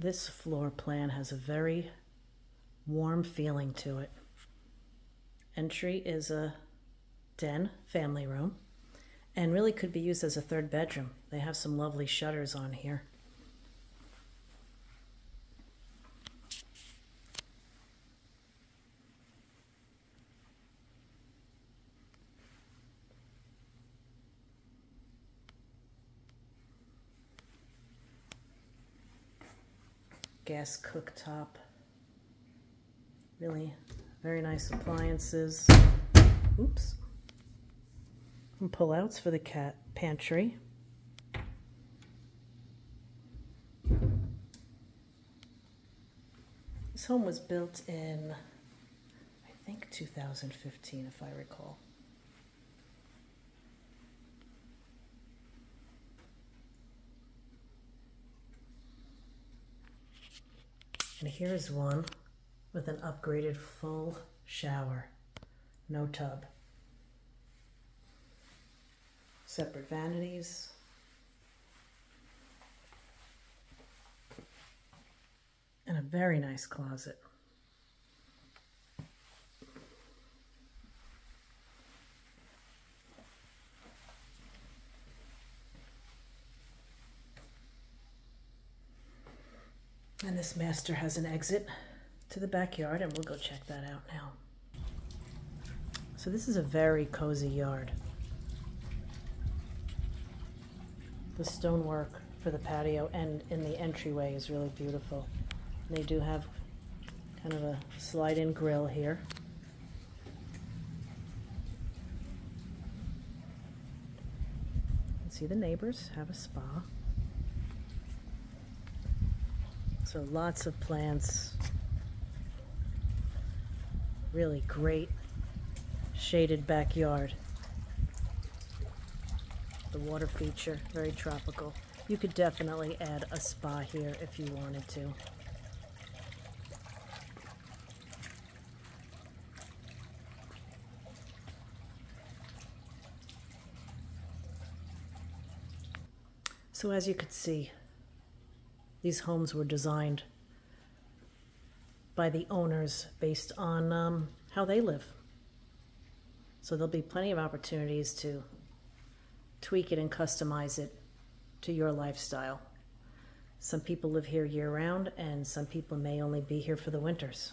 This floor plan has a very warm feeling to it. Entry is a den, family room, and really could be used as a third bedroom. They have some lovely shutters on here. Gas cooktop. Really very nice appliances. Oops. Pullouts for the cat pantry. This home was built in, I think, 2015, if I recall. And here's one with an upgraded full shower, no tub. Separate vanities. And a very nice closet. And this master has an exit to the backyard, and we'll go check that out now. So this is a very cozy yard. The stonework for the patio and in the entryway is really beautiful. They do have kind of a slide-in grill here. see the neighbors have a spa. So lots of plants. Really great shaded backyard. The water feature, very tropical. You could definitely add a spa here if you wanted to. So as you could see, these homes were designed by the owners based on um, how they live. So there'll be plenty of opportunities to tweak it and customize it to your lifestyle. Some people live here year round, and some people may only be here for the winters.